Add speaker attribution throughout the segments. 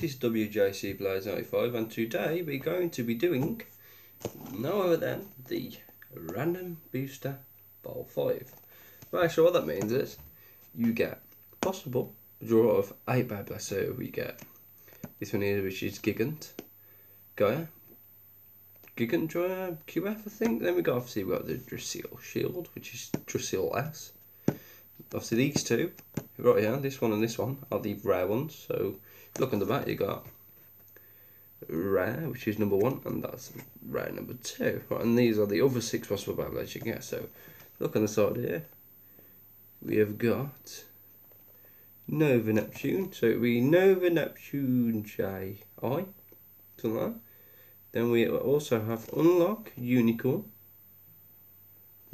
Speaker 1: this is WJC Blades 95 and today we're going to be doing no other than the Random Booster Vol 5. Right, so what that means is you get possible draw of 8 Beyblades, so we get this one here which is Gigant, Gaia, Gigant Joya QF I think, then we got obviously we got the Drasil Shield which is Drasil S. Obviously these two, right here, this one and this one are the rare ones, so look on the back you got rare, which is number one, and that's rare number two. Right, and these are the other six possible Beyblades you get. So look on the side here. We have got Nova Neptune. So it we Nova Neptune J I. Something like. Then we also have Unlock Unicorn.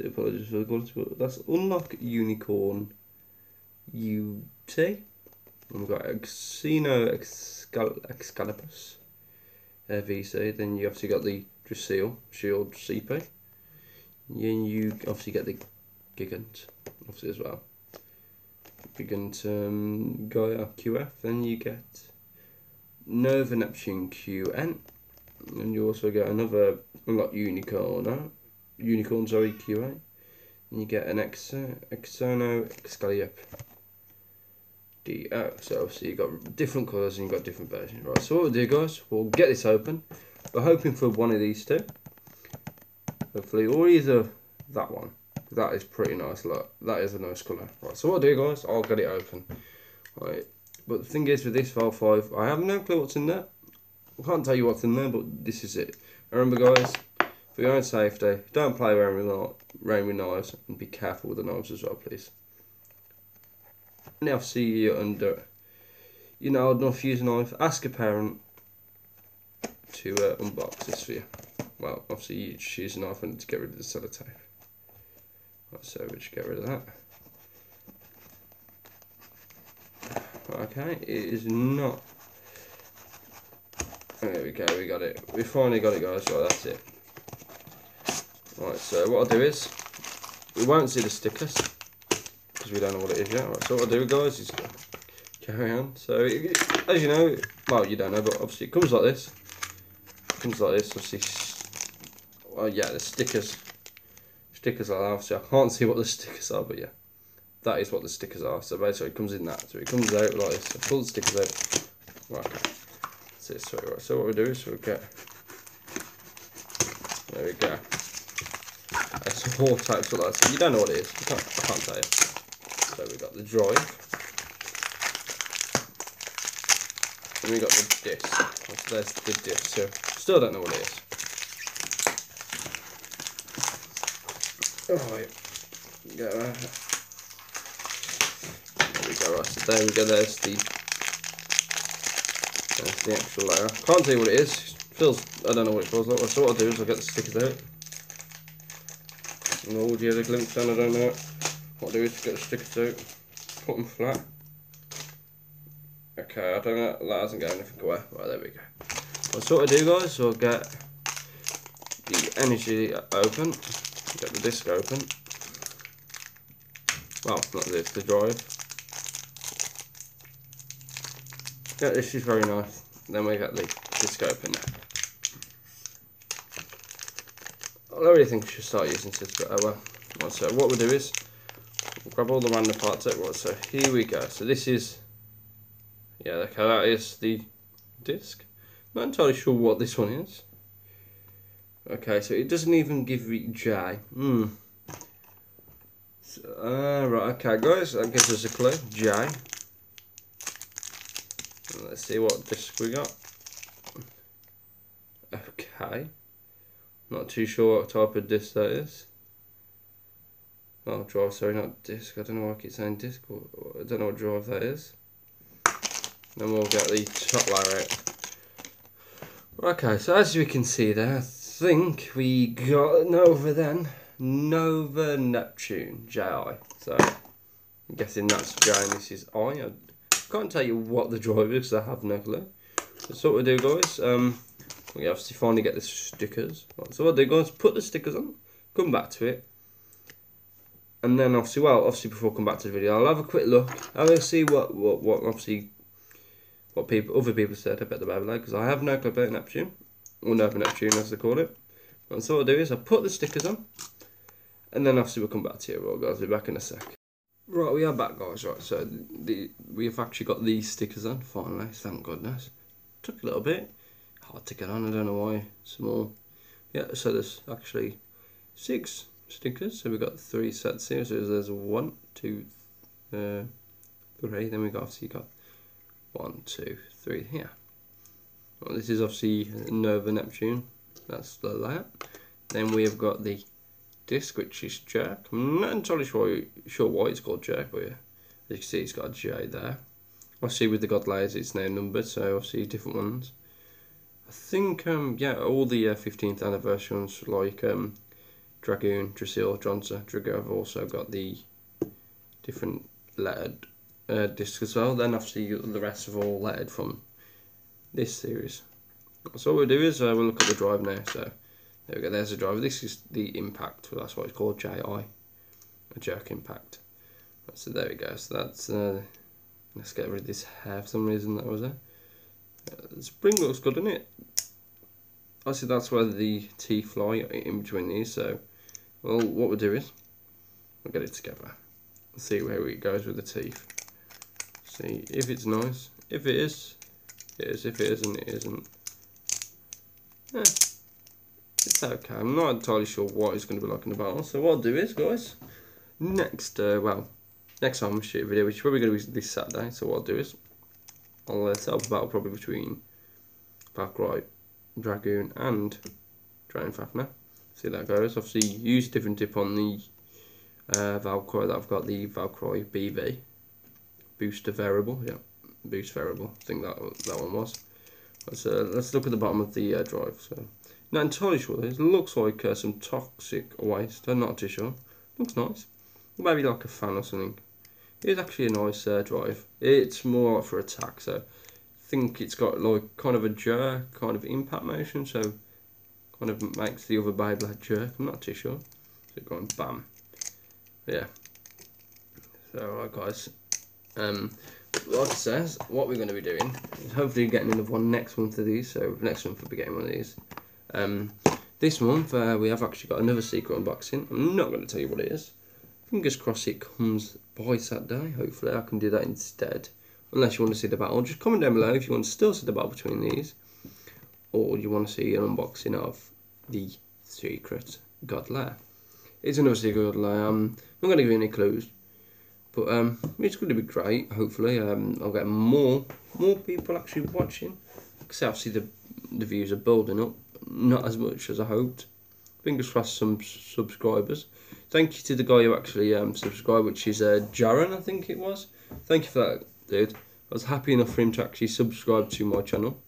Speaker 1: Apologies for the quality, but that's Unlock Unicorn UT. We've got Xeno Excal Excalibus uh, VC. Then you obviously got the Drasil Shield CP. Then you obviously get the Gigant, obviously as well. Gigant um, Gaia QF. Then you get Nova Neptune QN. And you also get another Unlock Unicorn, uh, Unicorn sorry QA. And you get an Ex Exono Excalibur. DO. So obviously you've got different colours and you've got different versions. Right, so what we'll do guys, we'll get this open. We're hoping for one of these two. Hopefully, or either that one. That is pretty nice, look. That is a nice colour. Right, so what I'll do guys, I'll get it open. Right, but the thing is with this Vol 5, I have no clue what's in there. I can't tell you what's in there, but this is it. Remember guys, for your own safety, don't play around with knives and be careful with the knives as well, please. Now see you under, you know, enough use a knife, ask a parent to uh, unbox this for you. Well, obviously you just use a knife and to get rid of the sellotape. Right, so we just get rid of that. Okay, it is not. There we go, we got it. We finally got it, guys. Right, that's it. Right, so what I'll do is, we won't see the stickers because we don't know what it is yet. Right, so what I'll do, guys, is carry on. So, as you know, well, you don't know, but obviously it comes like this. It comes like this, obviously. Well, yeah, the stickers. Stickers are obviously, I can't see what the stickers are, but yeah. That is what the stickers are. So basically it comes in that. So it comes out like this. I pull the stickers out. Right. So, right, so what we do is we'll get... There we go. It's all types of that. You don't know what it is. I can't, I can't tell you. So we got the drive. And we got the disc. There's the disc. So still don't know what it is. Yeah. Go there. We go. So there we go. There's the. There's the actual layer. Can't you what it is. Feels. I don't know what it feels like. So what I'll do is I'll get the stickers out. And all the other glimpse done. I don't know. What I'll do is get the stickers out. Put them flat. Okay, I don't know, that hasn't got anything away. Right, there we go. Well, so what I do guys, so I'll get the energy open, get the disc open. Well, not this, the drive. Yeah, this is very nice. Then we get the disc open now. I don't really think we should start using this, but oh well. So what we'll do is, grab all the random parts out. Right, so here we go. So this is yeah, okay, that is the disc. Not entirely sure what this one is. Okay, so it doesn't even give me J. Hmm. So, uh, right, okay, guys, that gives us a clue. J. Let's see what disc we got. Okay. Not too sure what type of disc that is. Oh, drive, sorry, not disc. I don't know why I keep saying disc. I don't know what drive that is. Then we'll get the top layer out. Okay, so as we can see there, I think we got Nova then. Nova Neptune, JI. So, I'm guessing that's J and this is I. I can't tell you what the drive is, I have no clue. So what we do guys, um, we obviously finally get the stickers. So what I do guys, put the stickers on, come back to it. And then obviously, well, obviously before I come back to the video, I'll have a quick look. I'll see what, what, what obviously what people other people said about the Beyblade because I have no clue about Neptune or Nova Neptune as they call it. And so what I'll do is I'll put the stickers on, and then obviously we'll come back to you. Right, guys, we'll be back in a sec. Right, we are back, guys. Right, so the we've actually got these stickers on finally. Thank goodness. Took a little bit hard to get on. I don't know why. Small. Yeah. So there's actually six stickers. So we've got three sets here. So there's one, two, uh, three. Then we've got obviously got one, two, three here. Well, this is obviously Nova Neptune. That's the layout. Then we have got the disc, which is Jerk. I'm not entirely sure, sure why it's called Jerk, but as you can see, it's got a J there. Obviously, with the God layers, it's now numbered, so obviously different ones. I think, um, yeah, all the uh, 15th anniversary ones, like um, Dragoon, Drasil, Johnson, Drago, have also got the different lettered uh, discs as well. Then, obviously, the rest of all lettered from this series. So what we'll do is uh, we'll look at the drive now. So there we go. There's the driver. This is the impact. well, That's what it's called. JI, a jerk impact. So there we go. So that's. Uh, let's get rid of this hair for some reason that was there. Uh, the spring looks good, doesn't it? Obviously, that's where the teeth fly in between these. So, well, what we'll do is we'll get it together. See where it goes with the teeth. See if it's nice. If it is, it is. If it isn't, it isn't. Yeah, it's okay. I'm not entirely sure what it's going to be like in the battle. So what I'll do is, guys, next, uh, well, next time I shoot a video, which is probably going to be this Saturday. So what I'll do is, I'll uh, set up a battle probably between Valkyrie, Dragoon, and Drain Fafnir. See that goes. Obviously, use different tip on the uh, Valkyrie that I've got the Valkyrie BV booster variable. Yeah, boost variable. I think that that one was. Let's, uh, let's look at the bottom of the uh, drive. So, not entirely sure. It looks like uh, some toxic waste. I'm not too sure. Looks nice. Maybe like a fan or something. It's actually a nice uh, drive. It's more for attack, so I think it's got like kind of a jerk, kind of impact motion, so kind of makes the other Beyblade jerk. I'm not too sure. So going bam. Yeah. So alright guys. Um like says, what we're going to be doing is hopefully getting another one next month of these. So next month we'll be getting one of these. Um, this month uh, we have actually got another secret unboxing. I'm not going to tell you what it is. Fingers crossed it comes by Saturday. Hopefully I can do that instead. Unless you want to see the battle, just comment down below if you want to still see the battle between these, or you want to see an unboxing of the secret God Layer. It's another secret God Layer. Um, I'm not going to give you any clues. But um, it's going to be great. Hopefully, um, I'll get more more people actually watching. Because obviously the the views are building up, not as much as I hoped. Fingers crossed, some subscribers. Thank you to the guy who actually um, subscribed, which is uh, Jaron, I think it was. Thank you for that, dude. I was happy enough for him to actually subscribe to my channel,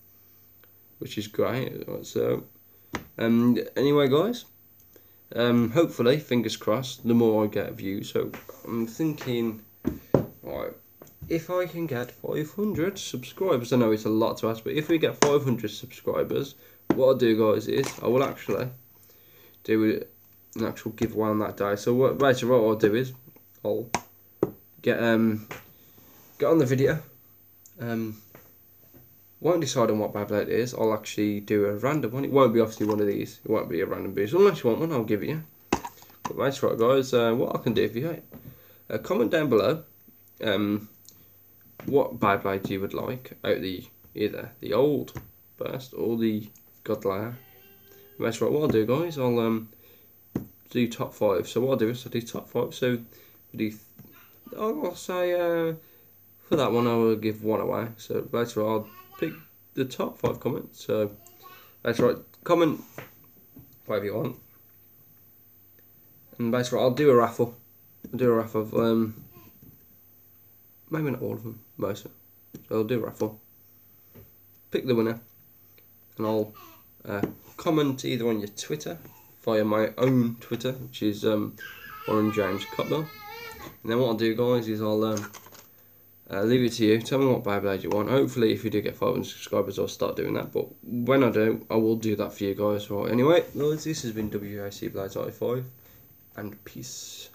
Speaker 1: which is great. So, um, anyway, guys, um, hopefully, fingers crossed, the more I get views. So I'm thinking, right, if I can get 500 subscribers, I know it's a lot to ask, but if we get 500 subscribers, what I'll do, guys, is I will actually do an actual giveaway on that day. So what, basically, what I'll do is I'll get um get on the video. Um, won't decide on what Beyblade it is. I'll actually do a random one. It won't be obviously one of these. It won't be a random boost. Unless you want one, I'll give it you. But that's right, guys. Uh, what I can do for you, uh, comment down below um, what Beyblade you would like out the either the old burst or the God Layer. That's right. What I'll do, guys, I'll um do top five. So what I'll do is I'll do top five. So do I'll say uh, for that one I will give one away. So basically I'll pick the top five comments. So that's right. Comment whatever you want. And basically, I'll do a raffle. I'll do a raffle of um, maybe not all of them, most of them. So I'll do a raffle. Pick the winner, and I'll uh, comment either on your Twitter via my own Twitter, which is um, Warren James Cutler. And then what I'll do, guys, is I'll um, uh, leave it to you. Tell me what Beyblade you want. Hopefully, if you do get 500 subscribers, I'll start doing that. But when I do, I will do that for you guys. Right. Anyway, guys, this has been WJC Blades 95, and peace.